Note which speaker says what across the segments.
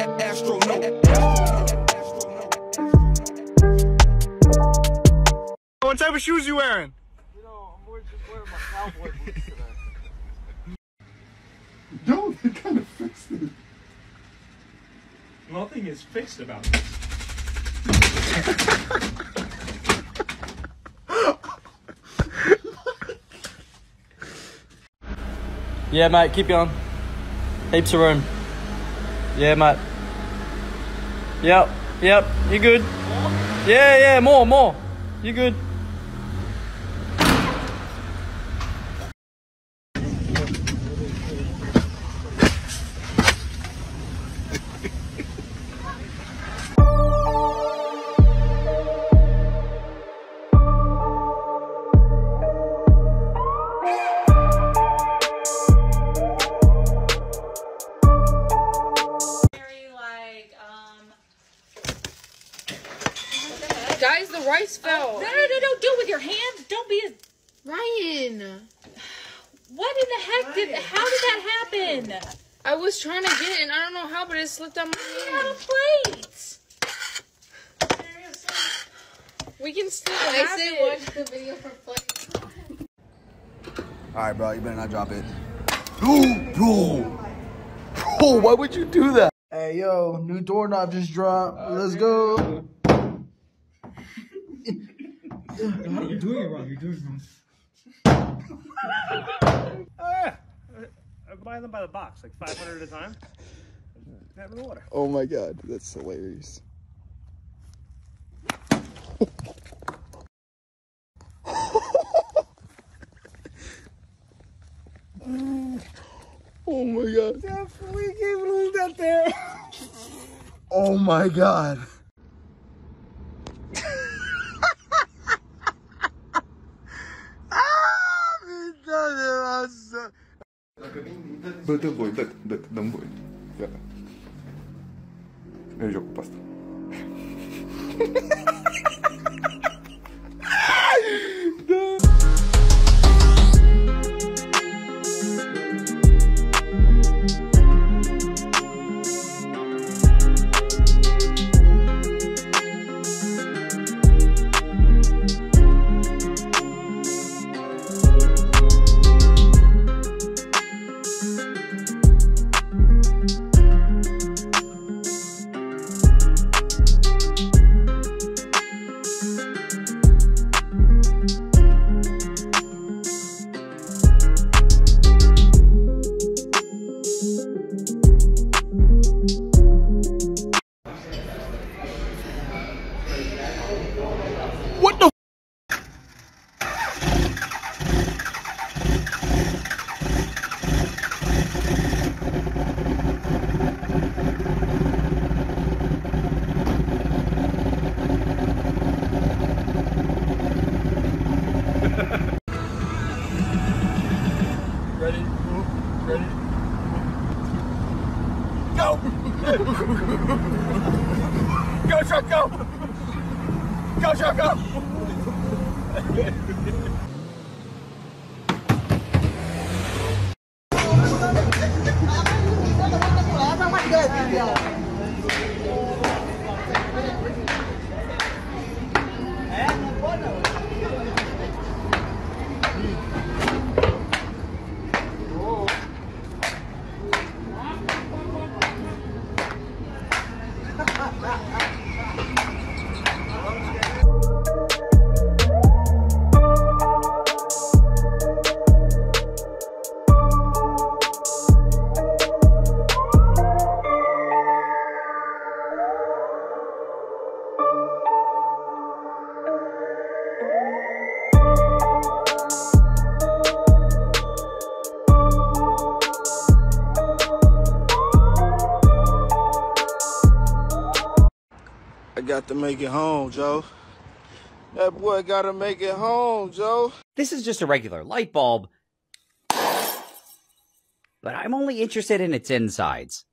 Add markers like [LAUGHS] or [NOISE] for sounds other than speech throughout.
Speaker 1: astronaut.
Speaker 2: What type of shoes you wearing?
Speaker 3: You know, I'm wearing- just wearing my cowboy boots today.
Speaker 4: No, they kind of fixed it.
Speaker 2: Nothing is fixed about this.
Speaker 5: Yeah, mate, keep going. Heaps of room. Yeah, mate. Yep, yep, you good. Yeah, yeah, more, more. You good.
Speaker 6: Guys, rice fell.
Speaker 7: No, no, no, no! Do it with your hand. Don't be a.
Speaker 6: Ryan,
Speaker 7: What in the heck did? How did that happen?
Speaker 6: I was trying to get it and I don't know how, but it slipped out my hand.
Speaker 7: Out
Speaker 6: hand.
Speaker 7: of plates.
Speaker 6: We can still
Speaker 8: I
Speaker 6: have
Speaker 8: say
Speaker 6: it.
Speaker 8: watch the video for fun.
Speaker 4: Alright, bro, you better not drop it. Ooh, bro. Bro, why would you do that?
Speaker 3: Hey, yo, new doorknob just dropped. Let's go.
Speaker 2: You're doing it wrong. You're doing it wrong. oh I buy them by the box, like 500 at a time. Have in the water.
Speaker 4: Oh my god, that's hilarious. [LAUGHS] oh my god.
Speaker 2: We can't lose that there.
Speaker 4: Oh my god. Dacă vin, dă dă voi, dă dă dăm voi. Gata. Mergi eu
Speaker 2: cu pasta. [LAUGHS]
Speaker 4: go, truck, go! Go, got to make it home, Joe. That boy got to make it home, Joe.
Speaker 9: This is just a regular light bulb. But I'm only interested in its insides.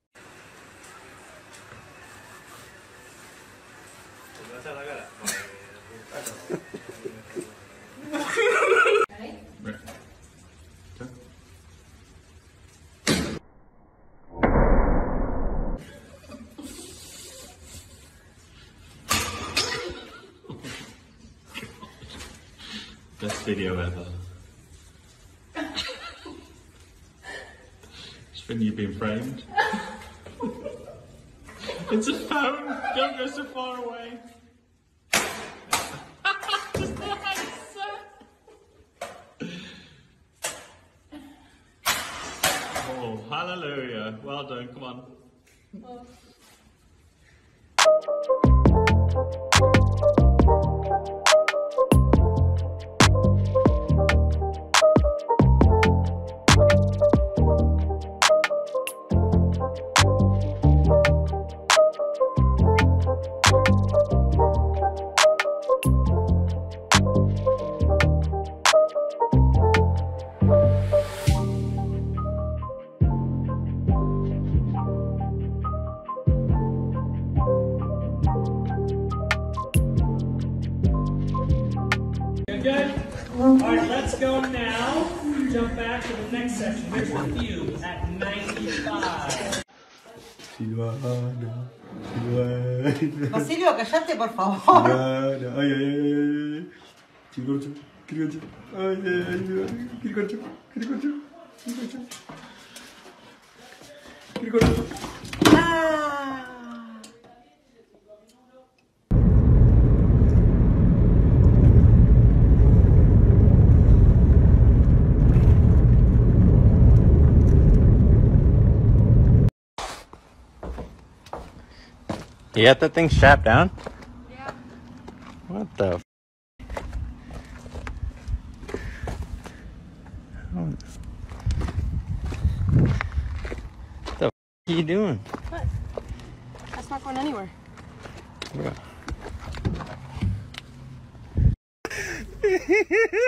Speaker 1: Best video ever. Just when you've been framed. it's a phone! Don't go so far away! Oh, hallelujah. Well done, come on.
Speaker 7: Good, good. All right, let's go now. Jump back to the next section. Here's the view at 95.
Speaker 10: Silvana, Silvana,
Speaker 11: Basilio, cállate, por favor.
Speaker 10: Silvana, ay, ay, ay, ay, ay. Ay.
Speaker 11: Ah.
Speaker 1: You got that thing strapped down? Yeah. What the? F- What the f- are you doing?
Speaker 6: What? That's not going anywhere.
Speaker 1: Bro. [LAUGHS]